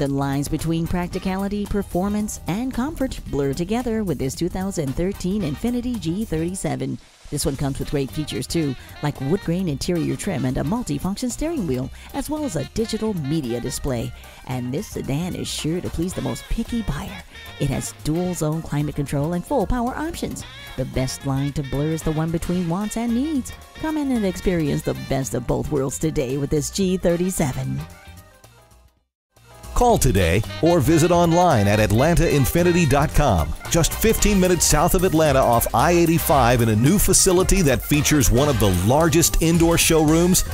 The lines between practicality, performance, and comfort blur together with this 2013 Infiniti G37. This one comes with great features too, like wood grain interior trim and a multi-function steering wheel, as well as a digital media display. And this sedan is sure to please the most picky buyer. It has dual zone climate control and full power options. The best line to blur is the one between wants and needs. Come in and experience the best of both worlds today with this G37. Call today or visit online at AtlantaInfiniti.com. Just 15 minutes south of Atlanta off I 85 in a new facility that features one of the largest indoor showrooms